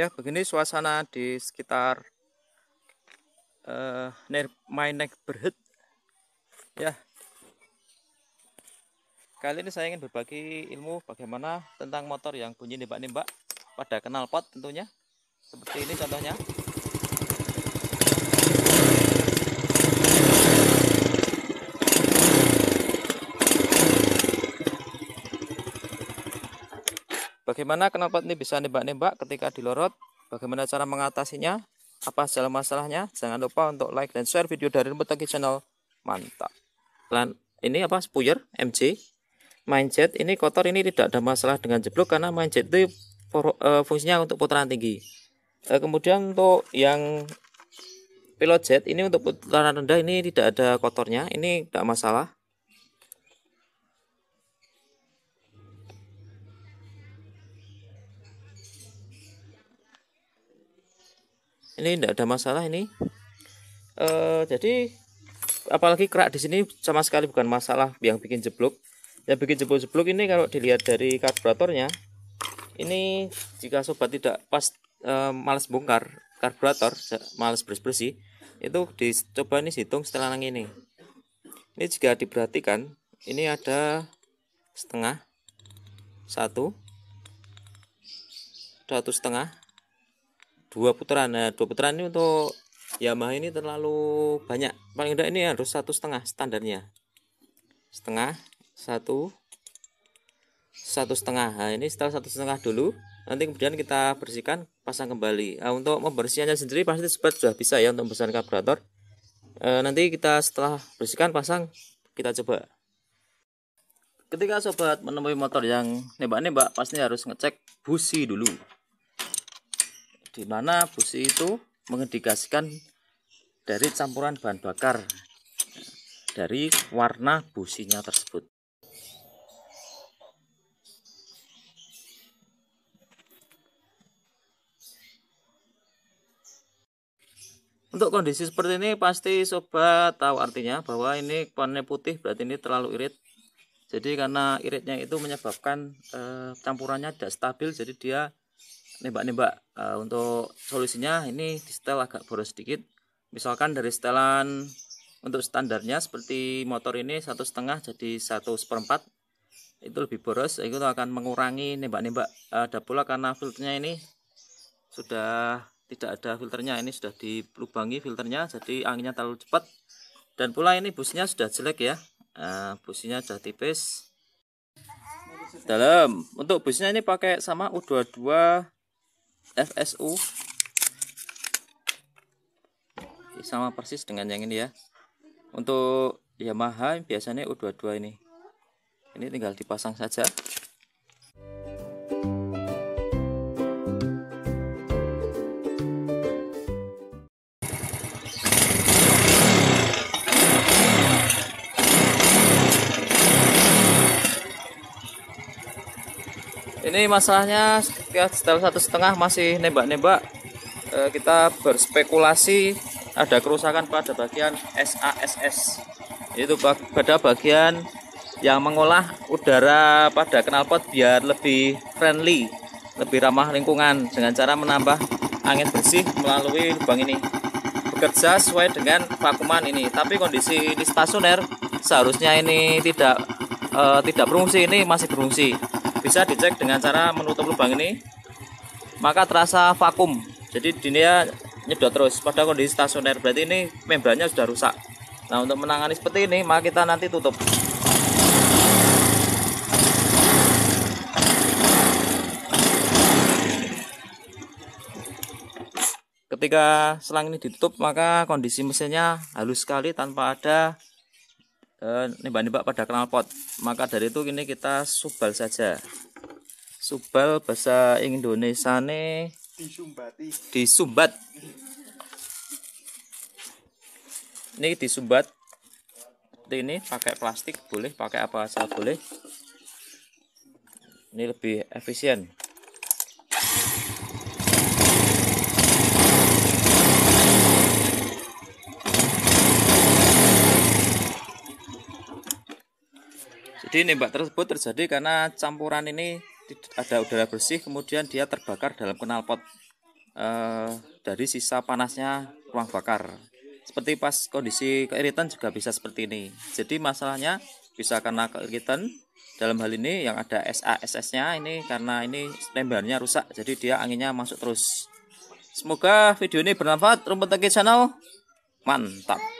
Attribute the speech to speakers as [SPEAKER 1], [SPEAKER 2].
[SPEAKER 1] Ya, begini suasana di sekitar uh, My Neighborhood. Ya. Kali ini saya ingin berbagi ilmu bagaimana tentang motor yang bunyi nembak-nembak pada knalpot tentunya. Seperti ini contohnya. Bagaimana knalpot ini bisa nembak-nembak ketika dilorot? Bagaimana cara mengatasinya? Apa salah masalahnya? Jangan lupa untuk like dan share video dari Rumputaki Channel. Mantap. Dan ini apa? Spuyer MJ. Mindjet ini kotor ini tidak ada masalah dengan jeblok karena mindjet itu uh, fungsinya untuk putaran tinggi. Uh, kemudian untuk yang pilot jet ini untuk putaran rendah ini tidak ada kotornya. Ini tidak masalah. Ini tidak ada masalah ini. E, jadi apalagi kerak di sini sama sekali bukan masalah yang bikin jeblok. Yang bikin jeblok-jeblok ini kalau dilihat dari karburatornya ini jika sobat tidak pas e, males bongkar karburator males bersih-bersih itu dicoba ini hitung setelah ini. Ini jika diperhatikan ini ada setengah satu satu setengah dua putaran nah dua putaran ini untuk Yamaha ini terlalu banyak. Paling tidak ini harus satu setengah standarnya. Setengah satu satu setengah. Nah ini setelah satu setengah dulu nanti kemudian kita bersihkan pasang kembali. Nah, untuk membersihkannya sendiri pasti cepat sudah bisa ya untuk membersihkan karburator. E, nanti kita setelah bersihkan pasang kita coba. Ketika sobat menemui motor yang nembak-nembak pasti harus ngecek busi dulu di mana busi itu mengindikasikan dari campuran bahan bakar dari warna businya tersebut. Untuk kondisi seperti ini pasti sobat tahu artinya bahwa ini warna putih berarti ini terlalu irit. Jadi karena iritnya itu menyebabkan e, campurannya tidak stabil jadi dia nembak-nembak uh, untuk solusinya ini di setel agak boros sedikit. Misalkan dari setelan untuk standarnya seperti motor ini satu setengah jadi satu seperempat itu lebih boros itu akan mengurangi nembak-nembak. Uh, ada pula karena filternya ini sudah tidak ada filternya ini sudah dilubangi filternya jadi anginnya terlalu cepat. Dan pula ini busnya sudah jelek ya. Uh, busnya sudah tipis. Dalam untuk busnya ini pakai sama U22 FSU sama persis dengan yang ini ya. Untuk Yamaha biasanya U22 ini. Ini tinggal dipasang saja ini masalahnya setelah satu setengah masih nembak-nembak. Eh, kita berspekulasi ada kerusakan pada bagian SASS itu pada bagian yang mengolah udara pada knalpot biar lebih friendly lebih ramah lingkungan dengan cara menambah angin bersih melalui lubang ini. Bekerja sesuai dengan vakuman ini tapi kondisi di stasioner seharusnya ini tidak uh, tidak berfungsi ini masih berfungsi bisa dicek dengan cara menutup lubang ini. Maka terasa vakum. Jadi dia nyedot terus. Pada kondisi stasioner. Berarti ini membrannya sudah rusak. Nah untuk menangani seperti ini maka kita nanti tutup. Ketika selang ini ditutup maka kondisi mesinnya halus sekali tanpa ada nembak-nembak pada knalpot maka dari itu ini kita subal saja. Subal bahasa Indonesia nih disumbati. Disumbat. Ini disumbat. Seperti ini pakai plastik boleh pakai apa saja boleh. Ini lebih efisien Jadi nembak tersebut terjadi karena campuran ini ada udara bersih kemudian dia terbakar dalam knalpot. uh, dari sisa panasnya ruang bakar. Seperti pas kondisi keiritan juga bisa seperti ini. Jadi masalahnya bisa karena keiritan. Dalam hal ini yang ada SASS nya ini karena ini lembarnya rusak jadi dia anginnya masuk terus. Semoga video ini bermanfaat. Rumput tagi channel mantap